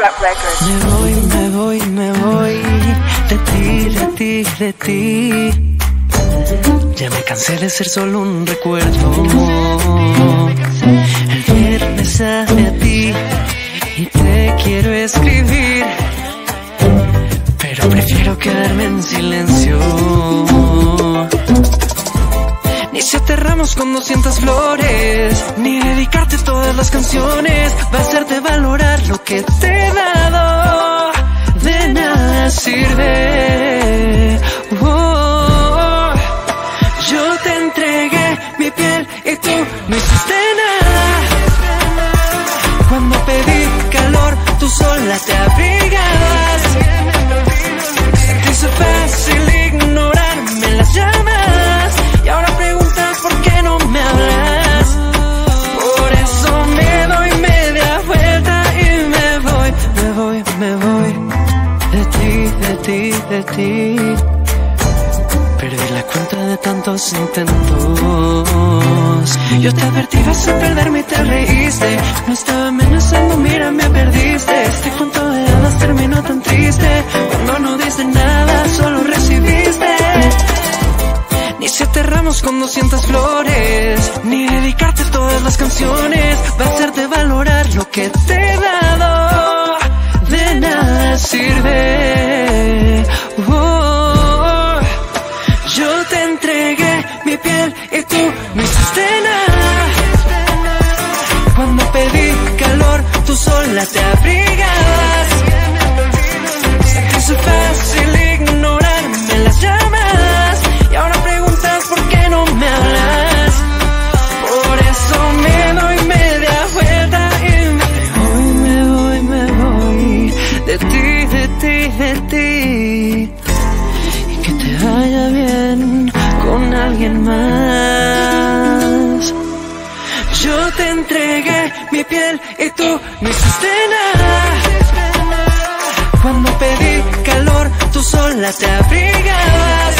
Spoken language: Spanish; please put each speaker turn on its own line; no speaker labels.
Me voy, me voy, me voy de ti, de ti, de ti. Ya me cansé de ser solo un recuerdo. El viernes sabe a ti y te quiero escribir. Pero prefiero quedarme en silencio. Ni si aterramos con 200 flores, ni dedicarte todas las canciones, va a hacerte valorar lo que te he dado. De nada sirve. Oh, yo te entregué mi piel y tú no hiciste de ti, de ti. Perdí la cuenta de tantos intentos. Yo te advertí vas a perderme y te reíste. No estaba amenazando, mira, me perdiste. Este cuento de hadas terminó tan triste. Cuando no diste nada, solo recibiste. Ni si aterramos con 200 flores, ni dedicarte todas las canciones, va a hacerte valorar lo que te he dado. De nada sirve. Piel y tú no hiciste. Cuando pedí calor, tú sola te abrigabas. Te hizo fácil ignorarme las llamadas y ahora preguntas por qué no me hablas. Por eso me doy media vuelta y me voy, me voy, me voy de ti, de ti, de ti. Alguien más. Yo te entregué mi piel y tú no hiciste. Cuando pedí calor, tú sola te abrigabas.